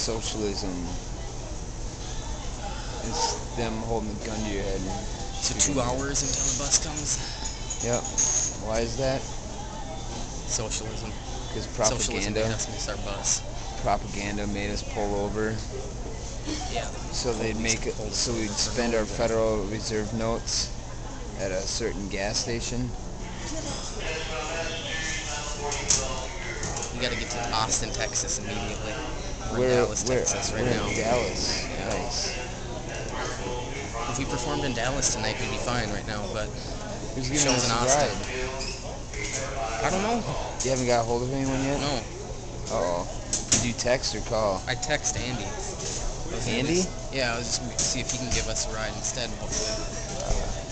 socialism is them holding a gun to your head. So two hours until the bus comes. Yep. Why is that? Socialism. Because propaganda. Socialism made propaganda. us miss our bus. Propaganda made us pull over. Yeah. So they'd make it so we'd spend our Federal Reserve notes at a certain gas station. We got to get to Austin, Texas immediately. We're Dallas, we're, Texas right we're now. in Dallas. Yeah. Nice. If we performed in Dallas tonight, we'd be fine right now. But Who's giving Shows us in Austin. ride? I don't know. You haven't got a hold of anyone yet? No. Uh oh. Did you text or call? I text Andy. I was gonna Andy? just- Yeah, I was just see if he can give us a ride instead. Hopefully.